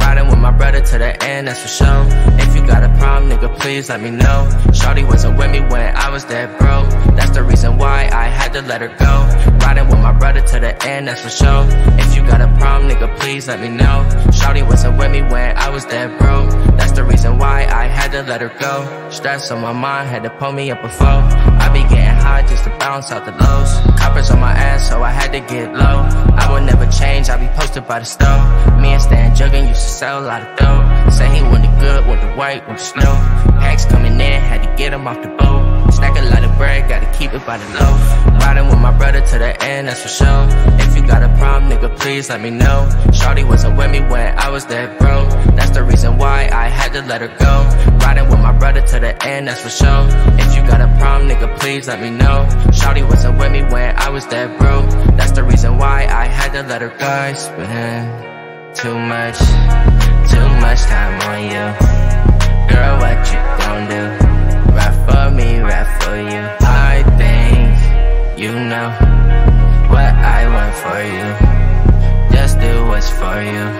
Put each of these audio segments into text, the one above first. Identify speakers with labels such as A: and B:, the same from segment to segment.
A: Riding with my brother to the end, that's for sure. If you got a problem, nigga, please let me know. Shawty wasn't with me when I was dead broke. That's the reason why I had to let her go. Riding with my brother to the end, that's for sure. If you got a problem, nigga, please let me know. Shawty wasn't with me when I was dead broke. That's the reason why I had to let her go. Stress on my mind, had to pull me up a foe. I be getting high just to bounce out the lows. Coppers on my ass so I had to get low. I will never change, I be posted by the stove. Me and Stan jugging used to sell a lot of dough. Say he wanted good, want the white, want the snow. Packs coming in, had to get him off the boat. Stack a lot of bread, gotta keep it by the low. Riding with my brother to the end, that's for sure. If you got a problem, nigga, please let me know. Shawty wasn't with me when I was dead broke. That's the reason why I had to let her go. Riding with my brother to the end, that's for sure. If you got a problem, please let me know. Shawty wasn't with me when I was that broke. That's the reason why I had to let her go. I spend too much, too much time on you. Girl, what you gon' do? Rap for me, rap for you. I think you know what I want for you. Just do what's for you.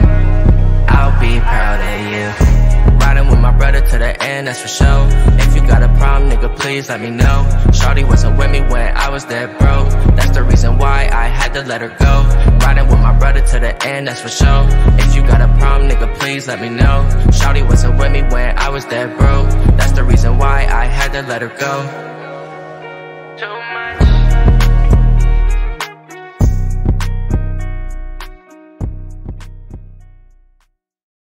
A: End, that's for sure. If you got a problem, nigga, please let me know. Shawty wasn't with me when I was dead broke. That's the reason why I had to let her go. Riding with my brother to the end, that's for sure. If you got a problem, nigga, please let me know. Shawty wasn't with me when I was dead broke. That's the reason why I had to let her go.